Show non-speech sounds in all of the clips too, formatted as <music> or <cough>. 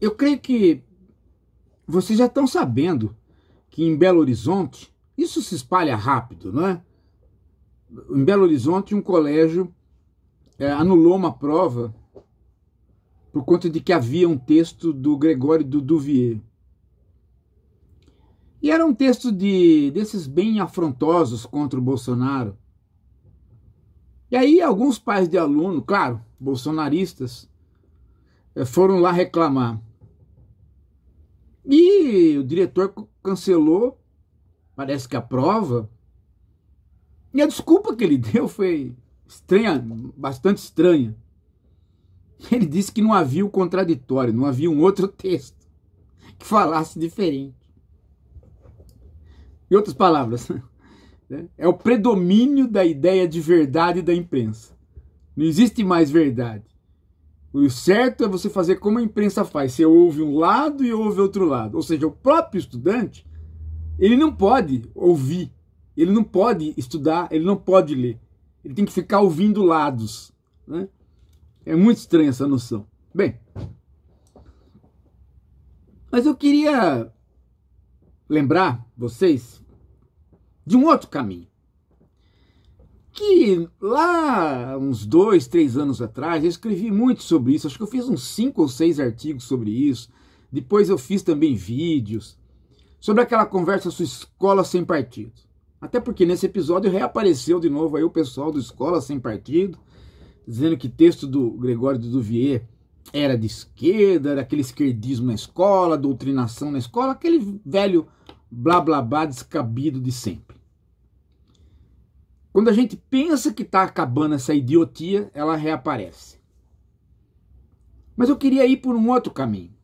eu creio que vocês já estão sabendo que em Belo Horizonte, isso se espalha rápido, não é? Em Belo Horizonte, um colégio é, anulou uma prova por conta de que havia um texto do Gregório do Duvier. E era um texto de desses bem afrontosos contra o Bolsonaro. E aí alguns pais de aluno, claro, bolsonaristas, foram lá reclamar. E o diretor cancelou, parece que a prova. E a desculpa que ele <laughs> deu foi estranha, bastante estranha. Ele disse que não havia o contraditório, não havia um outro <laughs> texto que falasse diferente. Em outras palavras, <laughs> né, é o predomínio da ideia de verdade da imprensa. Não existe mais verdade. O certo é você fazer como a imprensa faz. Você ouve um lado e ouve outro lado. Ou seja, o próprio estudante, ele não pode ouvir, ele não pode estudar, ele não pode ler. Ele tem que ficar ouvindo lados. Né? É muito estranha essa noção. Bem, mas eu queria lembrar vocês de um outro caminho que lá uns dois, três anos atrás, eu escrevi muito sobre isso. Acho que eu fiz uns cinco ou seis artigos sobre isso. Depois eu fiz também vídeos sobre aquela conversa sua escola sem partido. Até porque nesse episódio reapareceu de novo aí o pessoal do Escola Sem Partido, dizendo que texto do Gregório do Duvier era de esquerda, era aquele esquerdismo na escola, doutrinação na escola, aquele velho blá blá blá descabido de sempre. Quando a gente pensa que está acabando essa idiotia, ela reaparece. Mas eu queria ir por um outro caminho.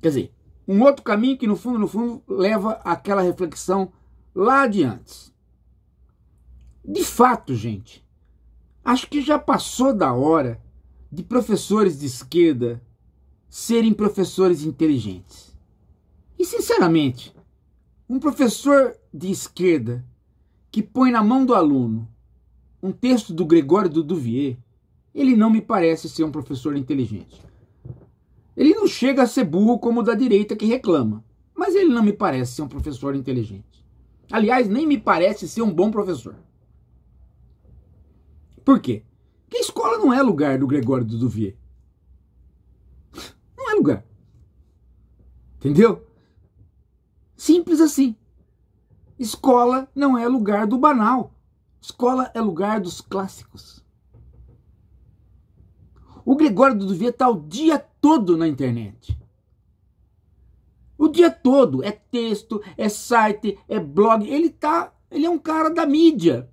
Quer dizer, um outro caminho que no fundo, no fundo, leva àquela reflexão lá adiante. De fato, gente, acho que já passou da hora de professores de esquerda serem professores inteligentes. E, sinceramente, um professor de esquerda que põe na mão do aluno um texto do Gregório do Duvier, ele não me parece ser um professor inteligente. Ele não chega a ser burro como o da direita que reclama, mas ele não me parece ser um professor inteligente. Aliás, nem me parece ser um bom professor. Por quê? Porque a escola não é lugar do Gregório do Duvier. Não é lugar. Entendeu? Simples assim. Escola não é lugar do banal. Escola é lugar dos clássicos. O Gregório do está o dia todo na internet. O dia todo é texto, é site, é blog. Ele tá, ele é um cara da mídia.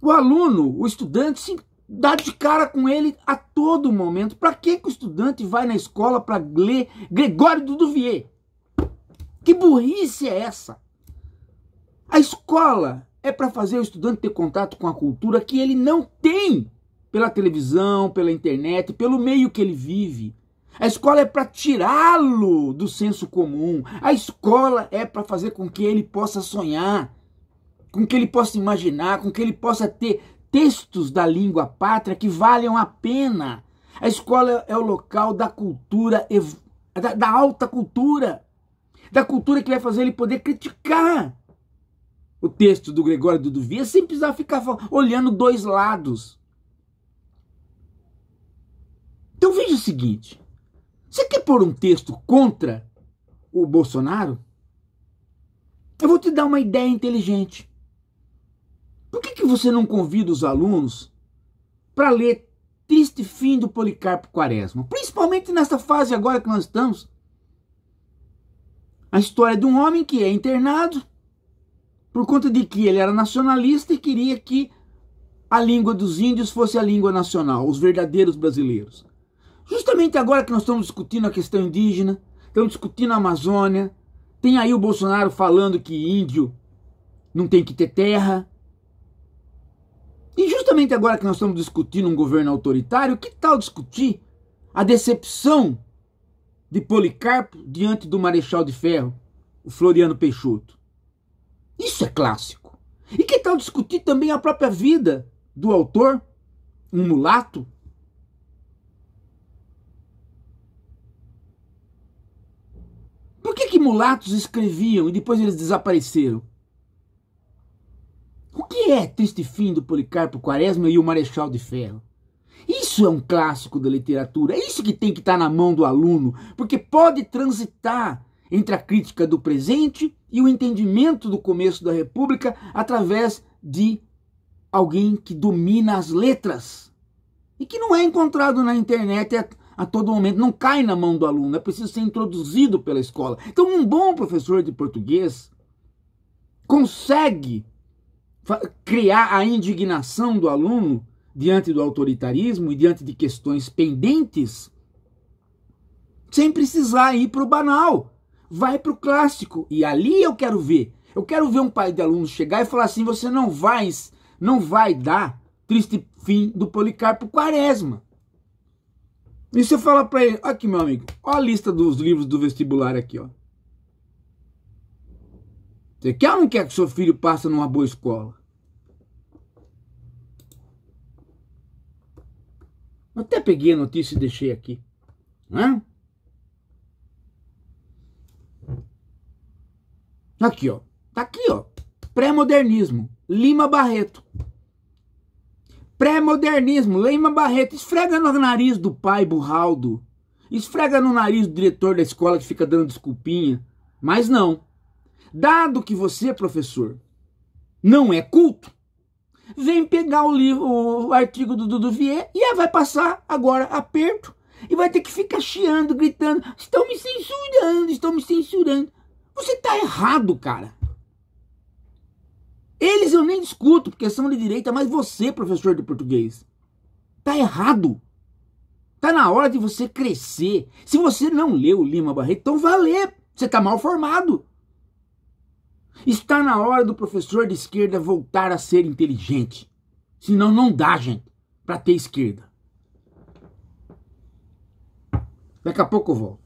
O aluno, o estudante, se dá de cara com ele a todo momento. Para que, que o estudante vai na escola para ler Gregório do Duvier? Que burrice é essa? A escola é para fazer o estudante ter contato com a cultura que ele não tem pela televisão, pela internet, pelo meio que ele vive. A escola é para tirá-lo do senso comum. A escola é para fazer com que ele possa sonhar, com que ele possa imaginar, com que ele possa ter textos da língua pátria que valham a pena. A escola é o local da cultura, da, da alta cultura da cultura que vai fazer ele poder criticar o texto do Gregório do Duvier sem precisar ficar olhando dois lados. Então veja o seguinte: você quer pôr um texto contra o Bolsonaro? Eu vou te dar uma ideia inteligente. Por que, que você não convida os alunos para ler Triste Fim do Policarpo Quaresma? Principalmente nessa fase agora que nós estamos a história de um homem que é internado por conta de que ele era nacionalista e queria que a língua dos índios fosse a língua nacional, os verdadeiros brasileiros. Justamente agora que nós estamos discutindo a questão indígena, estamos discutindo a Amazônia, tem aí o Bolsonaro falando que índio não tem que ter terra. E justamente agora que nós estamos discutindo um governo autoritário, que tal discutir a decepção de Policarpo diante do Marechal de Ferro, o Floriano Peixoto. Isso é clássico. E que tal discutir também a própria vida do autor, um mulato? Por que, que mulatos escreviam e depois eles desapareceram? O que é triste fim do Policarpo Quaresma e o Marechal de Ferro? Isso é um clássico da literatura, é isso que tem que estar tá na mão do aluno, porque pode transitar entre a crítica do presente e o entendimento do começo da República através de alguém que domina as letras e que não é encontrado na internet a, a todo momento, não cai na mão do aluno, é preciso ser introduzido pela escola. Então, um bom professor de português consegue criar a indignação do aluno diante do autoritarismo e diante de questões pendentes, sem precisar ir para o banal. Vai para o clássico. E ali eu quero ver. Eu quero ver um pai de aluno chegar e falar assim: você não vai, não vai dar triste fim do Policarpo Quaresma. E você fala para ele: aqui, meu amigo, olha a lista dos livros do vestibular aqui, ó. Você quer ou não quer que seu filho passe numa boa escola? Até peguei a notícia e deixei aqui. Né? Aqui, ó. Tá aqui, ó. Pré-modernismo. Lima Barreto. Pré-modernismo. Lima Barreto. Esfrega no nariz do pai, Burraldo. Esfrega no nariz do diretor da escola que fica dando desculpinha. Mas não. Dado que você, professor, não é culto, vem pegar o livro, o artigo do Dudu Vier e vai passar agora aperto e vai ter que ficar chiando, gritando: estão me censurando, estão me censurando. Você tá errado, cara. Eles eu nem discuto, porque são de direita, mas você, professor de português, tá errado. Tá na hora de você crescer. Se você não leu o Lima Barreto, então vá ler. Você tá mal formado. Está na hora do professor de esquerda voltar a ser inteligente. Senão não dá, gente, para ter esquerda. Daqui a pouco eu volto.